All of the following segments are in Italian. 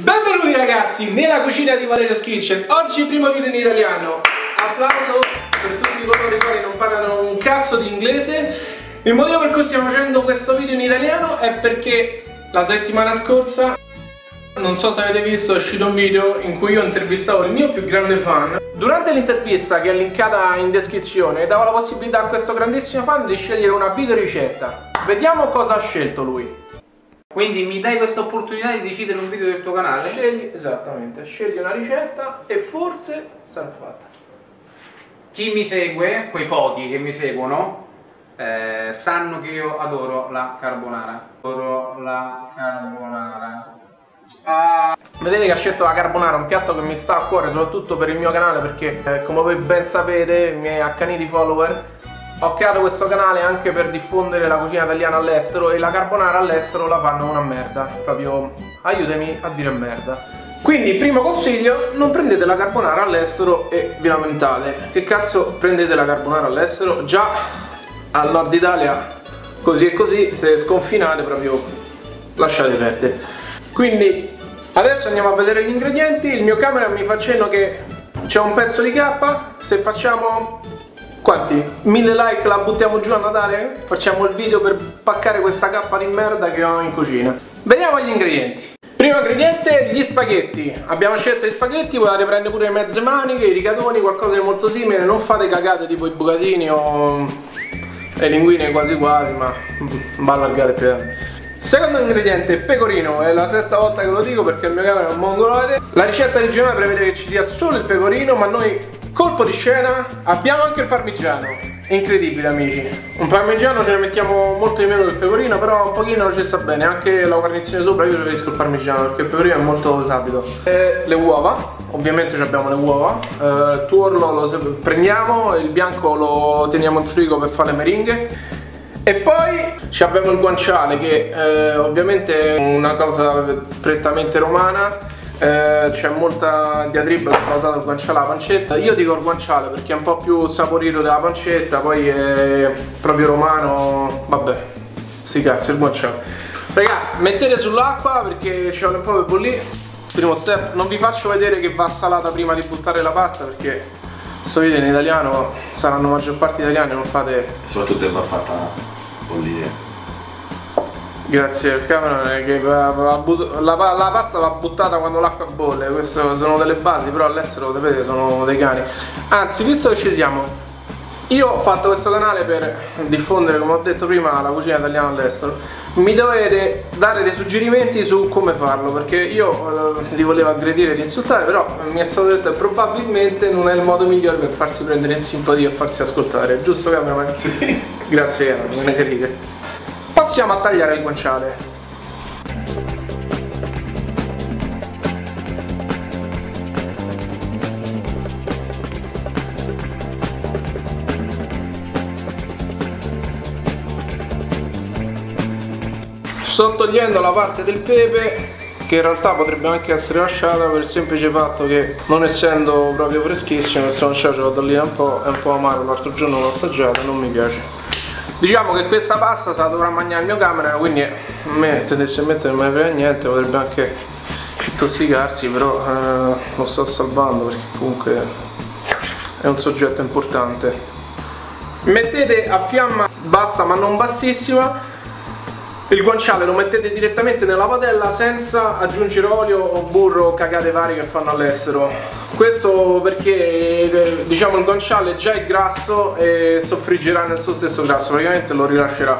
Benvenuti ragazzi nella cucina di Valerio Kitchen Oggi primo video in italiano Applauso per tutti coloro i quali non parlano un cazzo di inglese Il motivo per cui stiamo facendo questo video in italiano è perché la settimana scorsa non so se avete visto, è uscito un video in cui io intervistavo il mio più grande fan. Durante l'intervista, che è linkata in descrizione, davo la possibilità a questo grandissimo fan di scegliere una video ricetta. Vediamo cosa ha scelto lui. Quindi mi dai questa opportunità di decidere un video del tuo canale? Scegli, esattamente, scegli una ricetta e forse sarà fatta. Chi mi segue, quei pochi che mi seguono, eh, sanno che io adoro la carbonara. Adoro la carbonara. Ah. Vedete che ha scelto la carbonara, un piatto che mi sta a cuore soprattutto per il mio canale perché eh, come voi ben sapete, i miei accaniti follower, ho creato questo canale anche per diffondere la cucina italiana all'estero e la carbonara all'estero la fanno una merda, proprio aiutami a dire merda. Quindi, primo consiglio, non prendete la carbonara all'estero e vi lamentate. Che cazzo prendete la carbonara all'estero? Già al nord Italia, così e così, se sconfinate proprio lasciate perdere. Quindi adesso andiamo a vedere gli ingredienti, il mio camera mi fa cenno che c'è un pezzo di K, se facciamo quanti? Mille like la buttiamo giù a Natale? Facciamo il video per paccare questa cappa di merda che ho in cucina. Veniamo agli ingredienti. Primo ingrediente, gli spaghetti. Abbiamo scelto gli spaghetti, potete prendere pure le mezze maniche, i rigatoni, qualcosa di molto simile. Non fate cagate tipo i bucatini o le linguine quasi quasi, ma va allargare più. Secondo ingrediente, pecorino, è la sesta volta che lo dico perché il mio camera è un mongolare. La ricetta originale prevede che ci sia solo il pecorino, ma noi, colpo di scena, abbiamo anche il parmigiano. Incredibile amici. Un parmigiano ce ne mettiamo molto di meno del pecorino, però un pochino ci sta bene. Anche la guarnizione sopra io preferisco il parmigiano perché il pecorino è molto sapido. E le uova, ovviamente abbiamo le uova. Eh, il tuorlo lo prendiamo, il bianco lo teniamo in frigo per fare le meringhe. E poi abbiamo il guanciale che eh, ovviamente è una cosa prettamente romana eh, c'è molta diatriba basata sul guanciale alla pancetta. Io dico il guanciale perché è un po' più saporito della pancetta poi è proprio romano. Vabbè sti cazzi il guanciale. Raga mettete sull'acqua perché ci vuole un po' per bollire. Primo step non vi faccio vedere che va salata prima di buttare la pasta perché questo video in italiano saranno maggior parte italiani non fate soprattutto va fatta bollire. Grazie al camera che la, la, pasta va buttata quando l'acqua bolle, queste sono delle basi, però all'estero sapete sono dei cani. Anzi, visto che ci siamo, io ho fatto questo canale per diffondere, come ho detto prima, la cucina italiana all'estero. Mi dovete dare dei suggerimenti su come farlo, perché io eh, li volevo aggredire e insultare, però mi è stato detto che probabilmente non è il modo migliore per farsi prendere in simpatia e farsi ascoltare, giusto cameraman? Sì. Grazie, non ne che Passiamo a tagliare il guanciale. sto togliendo la parte del pepe che in realtà potrebbe anche essere lasciata per il semplice fatto che non essendo proprio freschissimo se non ce l'ho togliere un po' è un po' amaro l'altro giorno l'ho assaggiato e non mi piace diciamo che questa pasta se la dovrà mangiare il mio camera quindi a me tendenzialmente non mi frega niente potrebbe anche intossicarsi però eh, lo sto salvando perché comunque è un soggetto importante. Mettete a fiamma bassa ma non bassissima il guanciale lo mettete direttamente nella padella senza aggiungere olio o burro o cagate varie che fanno all'estero. Questo perché diciamo il guanciale già è grasso e soffriggerà nel suo stesso grasso, praticamente lo rilascerà.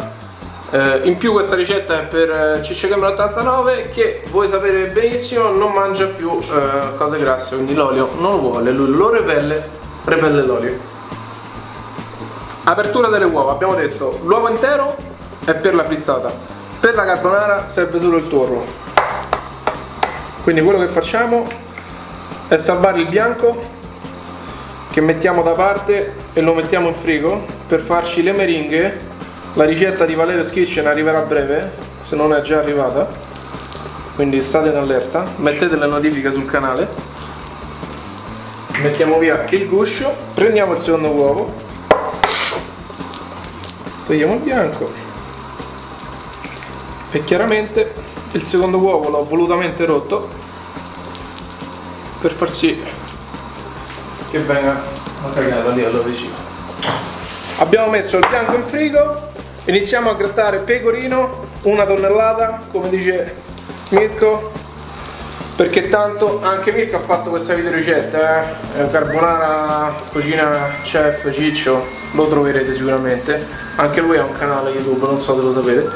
Eh, in più questa ricetta è per Ciccia Camera 89 che voi sapete benissimo non mangia più eh, cose grasse, quindi l'olio non lo vuole, lui lo repelle, repelle l'olio. Apertura delle uova, abbiamo detto l'uovo intero è per la frittata per la carbonara serve solo il tuorlo quindi quello che facciamo è salvare il bianco che mettiamo da parte e lo mettiamo in frigo per farci le meringhe. La ricetta di Valerio Kitchen arriverà a breve se non è già arrivata. Quindi state in allerta mettete le notifiche sul canale. Mettiamo via il guscio prendiamo il secondo uovo togliamo il bianco e chiaramente il secondo uovo l'ho volutamente rotto per far sì che venga macinato lì allo vicino. Abbiamo messo il bianco in frigo, iniziamo a grattare pecorino, una tonnellata, come dice Mirko, perché tanto anche Mirko ha fatto questa video ricetta, eh? è carbonara cucina chef Ciccio, lo troverete sicuramente, anche lui ha un canale YouTube, non so se lo sapete.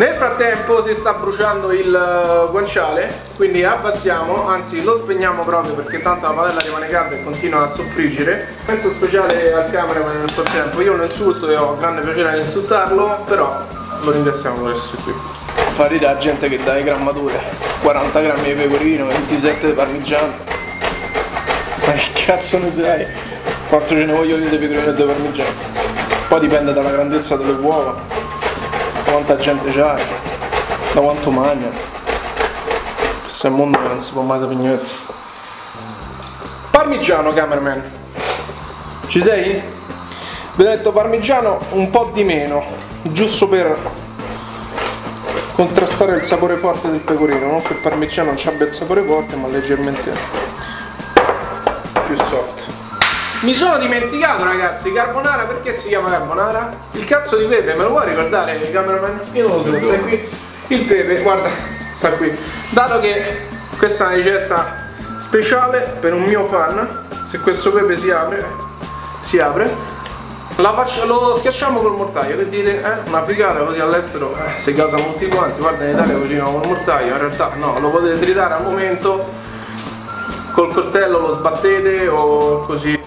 Nel frattempo si sta bruciando il eh, guanciale, quindi abbassiamo, anzi lo spegniamo proprio perché tanto la padella rimane calda e continua a soffriggere. Momento speciale al cameraman nel frattempo, io lo insulto e ho grande piacere ad insultarlo, però lo ringraziamo per essere qui. Fa ridere gente che dà le grammature, 40 grammi di pecorino, 27 di parmigiano. Ma che cazzo ne sai? Quanto ce ne voglio di pecorino e di parmigiano? Poi dipende dalla grandezza delle uova quanta gente c'hai, da quanto mangia. Questo è un mondo che non si può mai sapere. Parmigiano, cameraman. Ci sei? Vi ho detto parmigiano un po' di meno, giusto per contrastare il sapore forte del pecorino, non che il parmigiano non abbia il sapore forte, ma leggermente più soft. Mi sono dimenticato ragazzi, carbonara perché si chiama carbonara? Il cazzo di pepe, me lo vuoi ricordare il cameraman? Io non lo so, sta qui. Il pepe, guarda, sta qui. Dato che questa è una ricetta speciale per un mio fan, se questo pepe si apre, si apre, faccio, lo schiacciamo col mortaio, che dite? Eh? Una figata così all'estero eh, si casano tutti quanti, guarda in Italia cucinano col mortaio, in realtà no, lo potete tritare al momento, col coltello lo sbattete o così.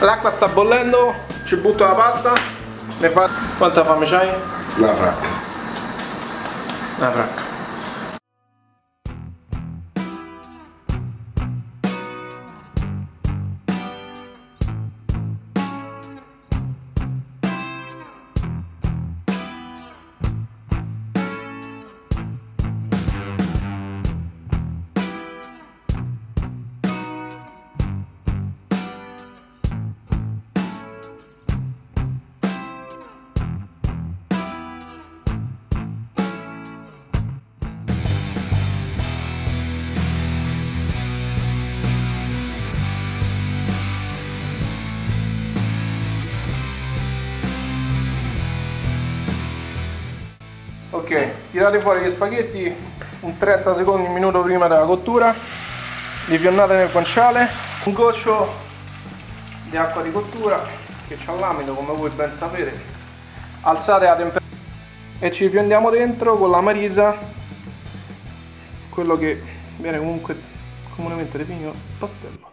L'acqua sta bollendo, ci butto la pasta, ne fa... Quanta fame c'hai? La fracca. La fracca. Ok tirate fuori gli spaghetti un 30 secondi un minuto prima della cottura. Li fionnate nel guanciale. Un goccio di acqua di cottura che c'ha l'amido come voi ben sapete. Alzate la temperatura. E ci fiondiamo dentro con la marisa quello che viene comunque comunemente definito pastello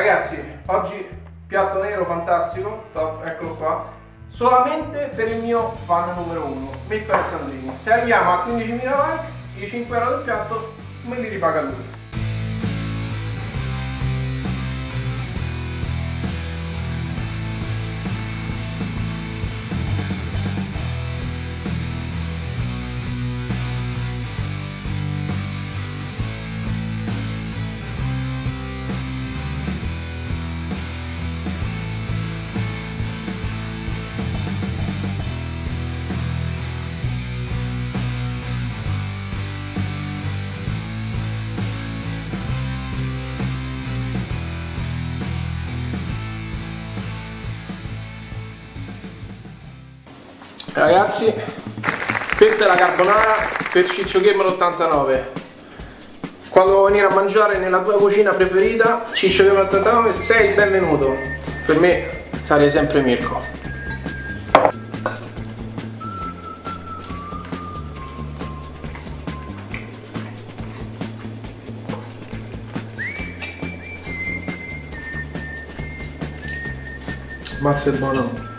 Ragazzi, oggi piatto nero fantastico, top, eccolo qua, solamente per il mio fan numero uno, Mirko Alessandrini. Se arriviamo a 15.000 like, i 5 euro del piatto me li ripaga lui. ragazzi questa è la carbonara per Ciccio Gamer 89 quando venire a mangiare nella tua cucina preferita Ciccio Gamer 89 sei il benvenuto. Per me sarei sempre Mirko. Mazza è buono.